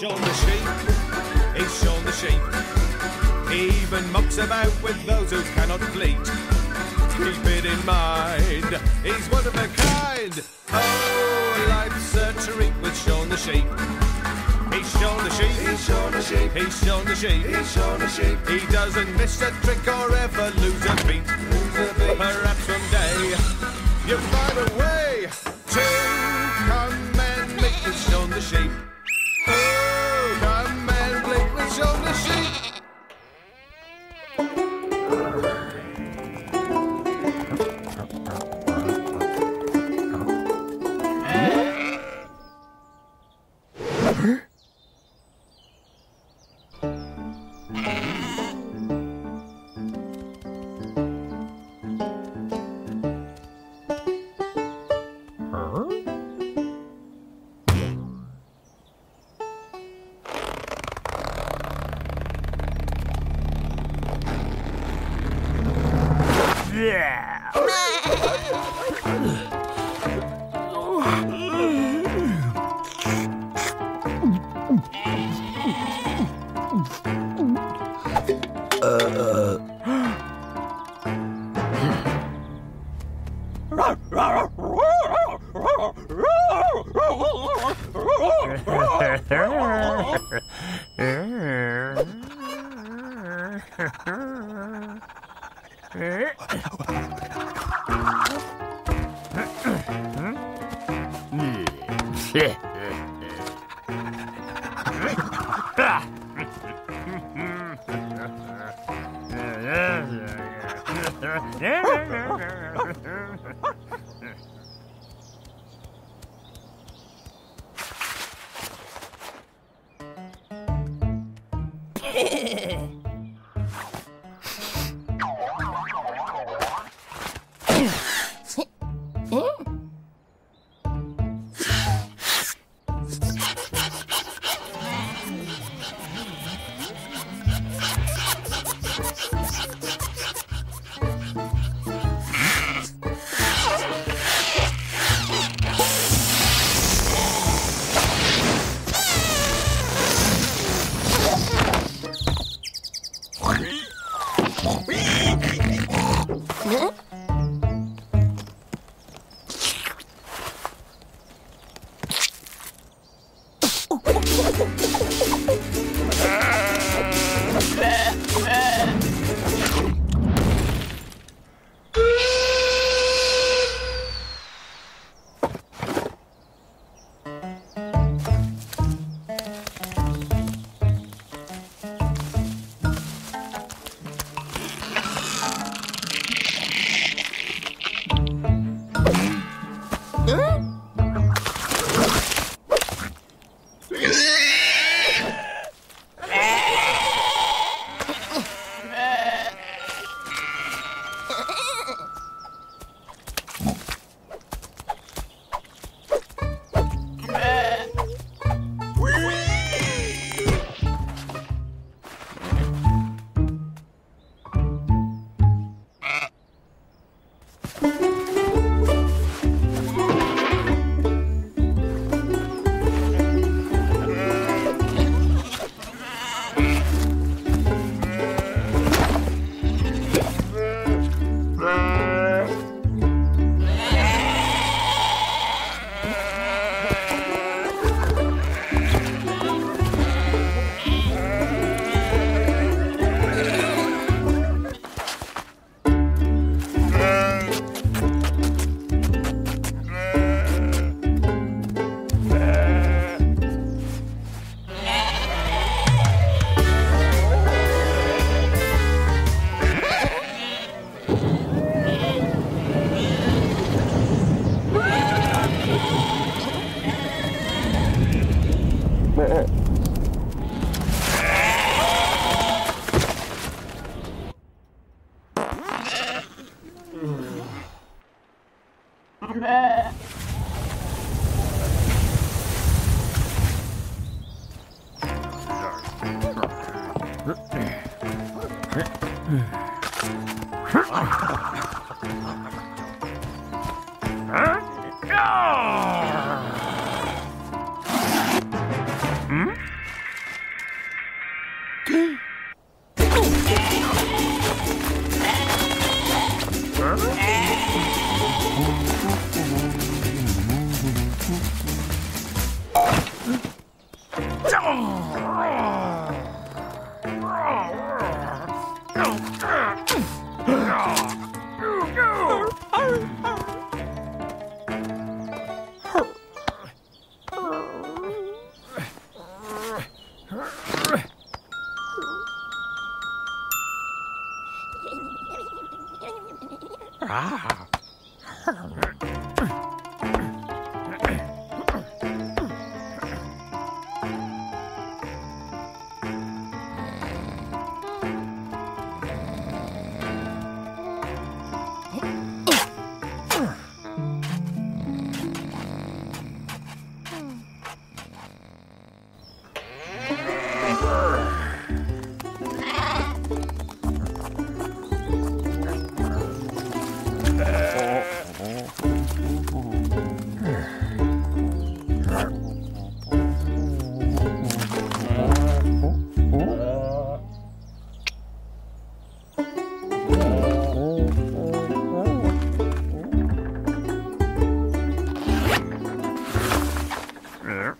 Shaun the sheep. He's Shaun the sheep. He even mucks about with those who cannot bleat. Keep it in mind, he's one of a kind. Oh, life's a treat with Shaun the sheep. He's Shaun the sheep. He's Shaun the sheep. He's Shaun the sheep. He's Shaun the sheep. He doesn't miss a trick or ever lose a beat. Uh. Shit. Huh? Hmm. Ah. Yeah.